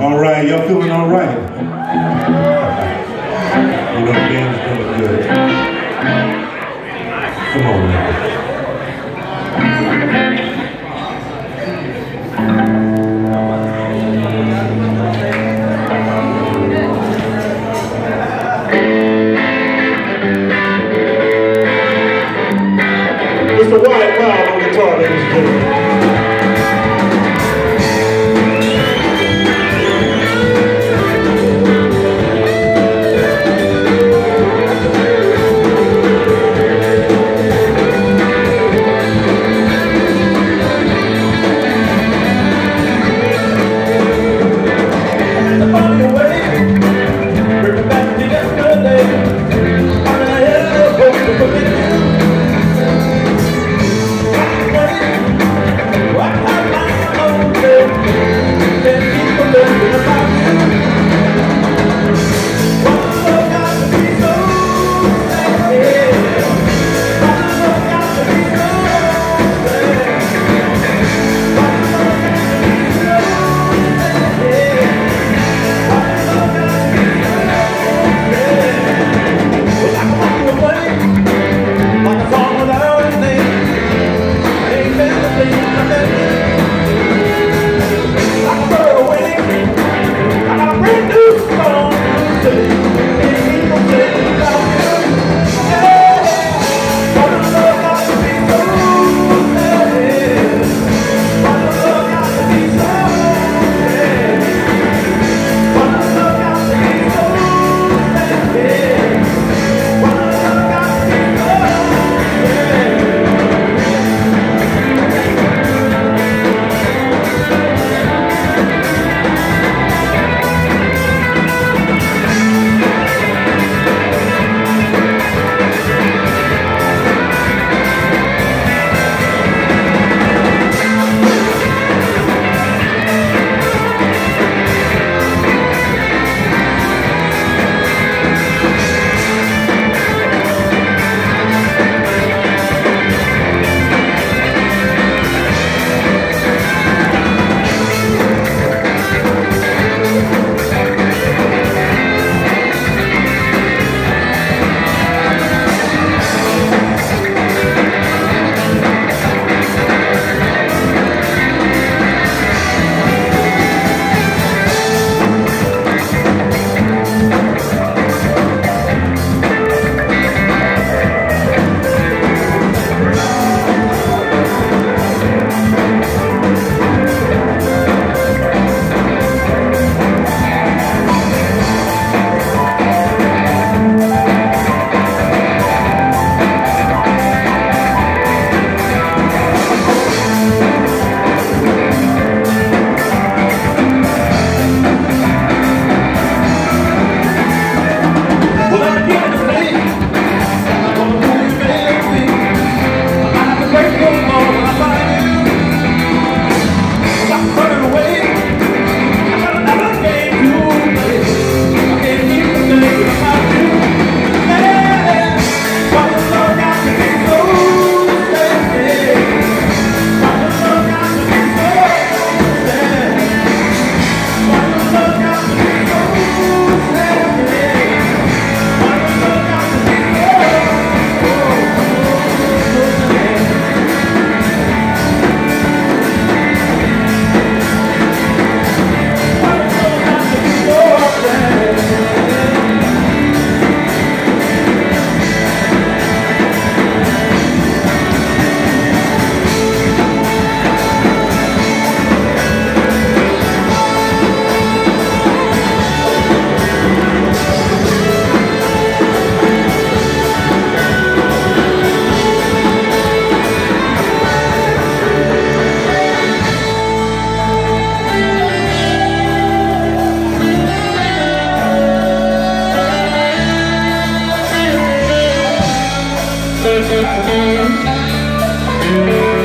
All right, y'all feeling all right? You know, the game's going good. Come on, man. Thank you.